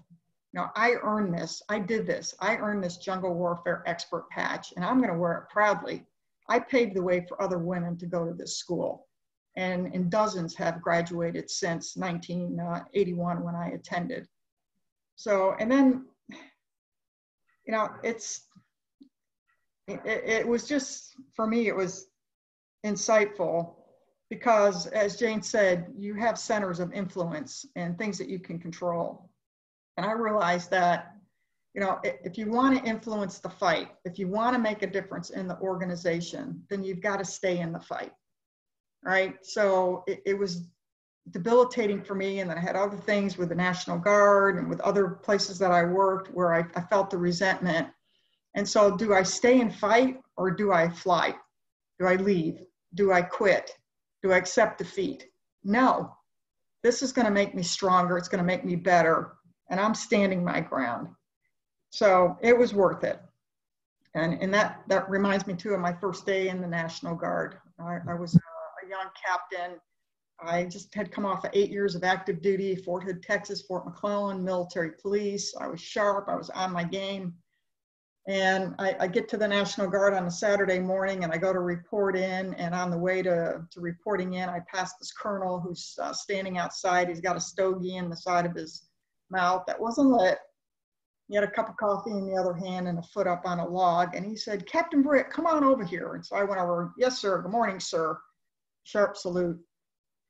Now, I earned this. I did this. I earned this jungle warfare expert patch, and I'm going to wear it proudly. I paved the way for other women to go to this school. And, and dozens have graduated since 1981 uh, when I attended. So, and then, you know, it's, it, it was just, for me, it was insightful because as Jane said, you have centers of influence and things that you can control. And I realized that, you know, if you want to influence the fight, if you want to make a difference in the organization, then you've got to stay in the fight. Right. So it, it was debilitating for me. And then I had other things with the National Guard and with other places that I worked where I, I felt the resentment. And so, do I stay and fight or do I fly? Do I leave? Do I quit? Do I accept defeat? No. This is going to make me stronger. It's going to make me better and I'm standing my ground. So it was worth it. And, and that, that reminds me too of my first day in the National Guard. I, I was a, a young captain. I just had come off of eight years of active duty, Fort Hood, Texas, Fort McClellan, military police. I was sharp, I was on my game. And I, I, get to the National Guard on a Saturday morning and I go to report in. And on the way to, to reporting in, I pass this colonel who's uh, standing outside. He's got a stogie in the side of his mouth that wasn't lit. He had a cup of coffee in the other hand and a foot up on a log. And he said, Captain Britt, come on over here. And so I went over, yes, sir. Good morning, sir. Sharp salute.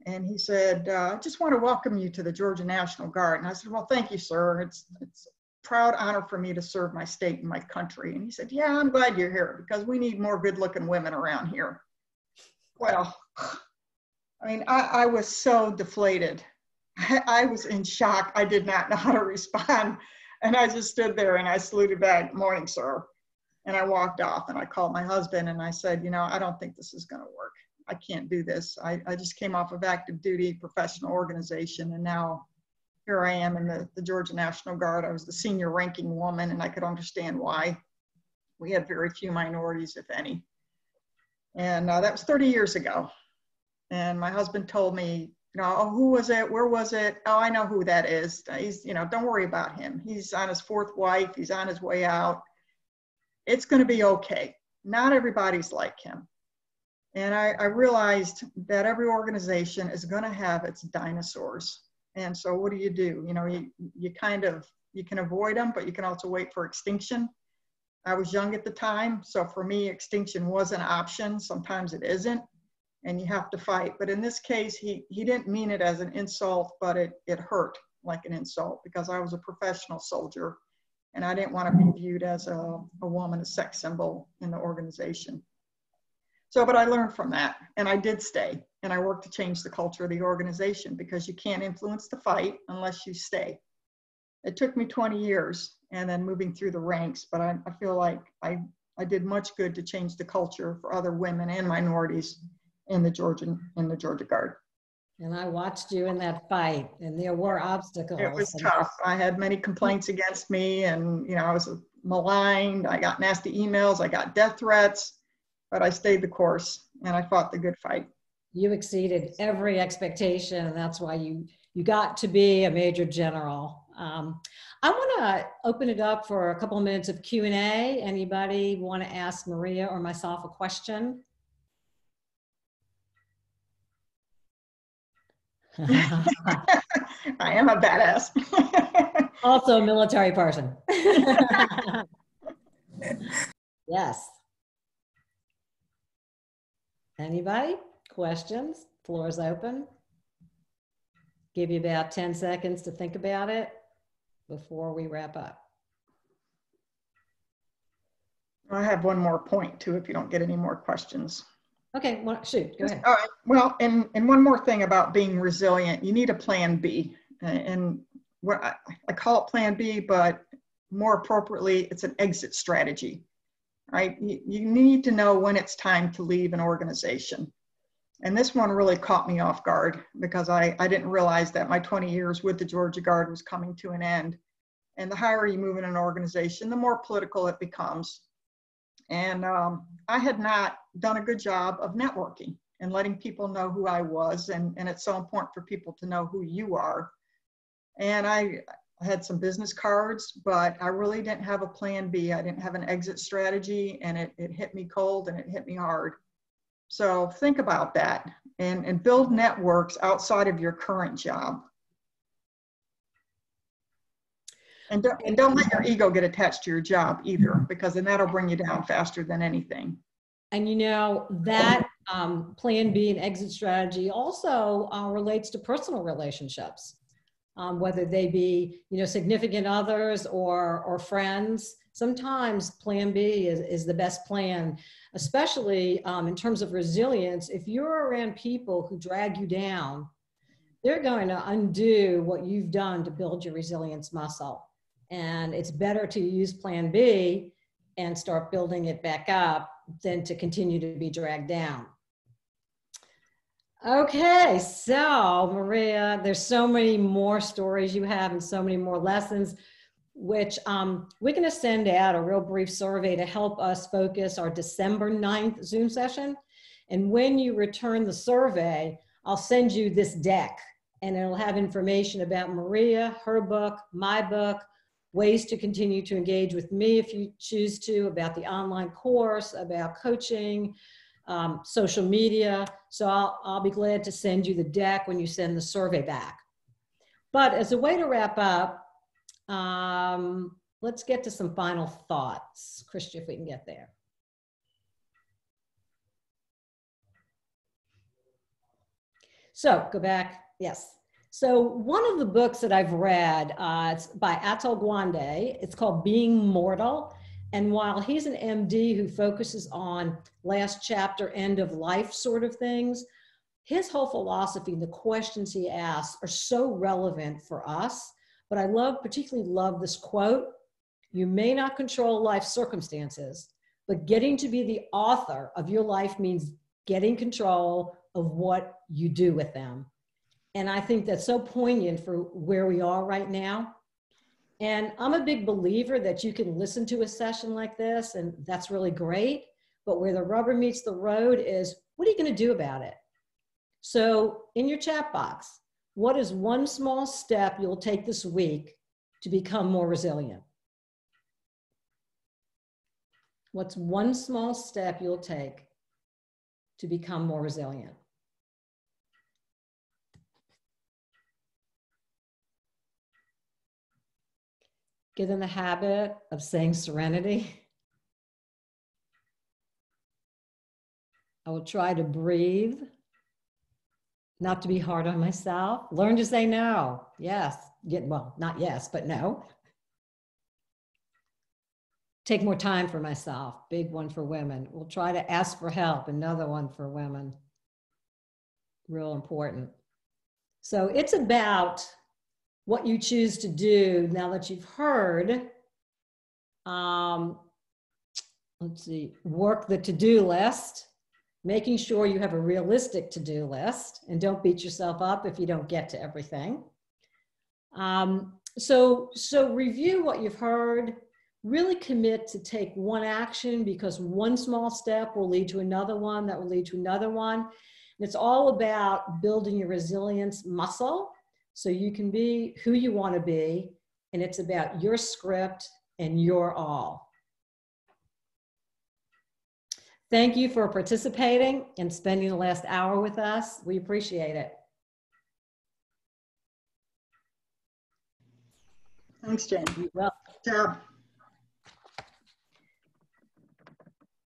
And he said, uh, I just want to welcome you to the Georgia National Guard. And I said, well, thank you, sir. It's, it's a proud honor for me to serve my state and my country. And he said, yeah, I'm glad you're here because we need more good looking women around here. Well, I mean, I, I was so deflated I, I was in shock. I did not know how to respond. And I just stood there and I saluted back, morning, sir. And I walked off and I called my husband and I said, you know, I don't think this is going to work. I can't do this. I, I just came off of active duty professional organization and now here I am in the, the Georgia National Guard. I was the senior ranking woman and I could understand why. We had very few minorities, if any. And uh, that was 30 years ago. And my husband told me, you know, oh, who was it? Where was it? Oh, I know who that is. He's, you know, don't worry about him. He's on his fourth wife. He's on his way out. It's going to be okay. Not everybody's like him. And I, I realized that every organization is going to have its dinosaurs. And so what do you do? You know, you, you kind of, you can avoid them, but you can also wait for extinction. I was young at the time. So for me, extinction was an option. Sometimes it isn't and you have to fight. But in this case, he, he didn't mean it as an insult, but it, it hurt like an insult because I was a professional soldier and I didn't want to be viewed as a, a woman, a sex symbol in the organization. So, but I learned from that and I did stay and I worked to change the culture of the organization because you can't influence the fight unless you stay. It took me 20 years and then moving through the ranks, but I, I feel like I, I did much good to change the culture for other women and minorities in the Georgian in the Georgia Guard. And I watched you in that fight, and there were obstacles. It was tough. I had many complaints against me, and you know I was maligned. I got nasty emails. I got death threats, but I stayed the course and I fought the good fight. You exceeded every expectation, and that's why you you got to be a major general. Um, I want to open it up for a couple of minutes of Q and A. Anybody want to ask Maria or myself a question? I am a badass. also a military person. yes. Anybody? Questions? Floor is open. Give you about 10 seconds to think about it before we wrap up. I have one more point too if you don't get any more questions. Okay, well, shoot, go ahead. All right. Well, and, and one more thing about being resilient, you need a plan B. And what I, I call it plan B, but more appropriately, it's an exit strategy, right? You, you need to know when it's time to leave an organization. And this one really caught me off guard because I, I didn't realize that my 20 years with the Georgia Guard was coming to an end. And the higher you move in an organization, the more political it becomes. And um, I had not done a good job of networking. and letting people know who I was. And, and it's so important for people to know who you are. And I had some business cards, but I really didn't have a plan B. I didn't have an exit strategy, and it, it hit me cold and it hit me hard. So think about that and, and build networks outside of your current job. And don't, and don't let your ego get attached to your job either, because then that'll bring you down faster than anything. And you know, that um, plan B and exit strategy also uh, relates to personal relationships, um, whether they be, you know, significant others or, or friends. Sometimes plan B is, is the best plan, especially um, in terms of resilience. If you're around people who drag you down, they're going to undo what you've done to build your resilience muscle. And it's better to use plan B and start building it back up than to continue to be dragged down. Okay, so Maria, there's so many more stories you have and so many more lessons, which um, we're going to send out a real brief survey to help us focus our December 9th Zoom session. And when you return the survey, I'll send you this deck and it'll have information about Maria, her book, my book, ways to continue to engage with me if you choose to, about the online course, about coaching, um, social media. So I'll, I'll be glad to send you the deck when you send the survey back. But as a way to wrap up, um, let's get to some final thoughts. Christian, if we can get there. So go back, yes. So one of the books that I've read, uh, it's by Atul Gawande. It's called Being Mortal. And while he's an MD who focuses on last chapter, end of life sort of things, his whole philosophy and the questions he asks are so relevant for us. But I love, particularly love this quote You may not control life circumstances, but getting to be the author of your life means getting control of what you do with them. And I think that's so poignant for where we are right now. And I'm a big believer that you can listen to a session like this, and that's really great. But where the rubber meets the road is what are you going to do about it? So, in your chat box, what is one small step you'll take this week to become more resilient? What's one small step you'll take to become more resilient? Get in the habit of saying serenity. I will try to breathe, not to be hard on myself. Learn to say no. Yes. Get, well, not yes, but no. Take more time for myself. Big one for women. We'll try to ask for help. Another one for women. Real important. So it's about what you choose to do now that you've heard. Um, let's see, work the to do list, making sure you have a realistic to do list, and don't beat yourself up if you don't get to everything. Um, so, so review what you've heard. Really commit to take one action because one small step will lead to another one that will lead to another one. And it's all about building your resilience muscle so you can be who you want to be, and it's about your script and your all. Thank you for participating and spending the last hour with us. We appreciate it. Thanks, Jen. Well, job.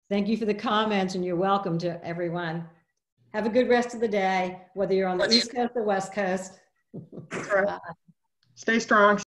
Thank you for the comments and you're welcome to everyone. Have a good rest of the day, whether you're on the East Coast or West Coast. Stay strong.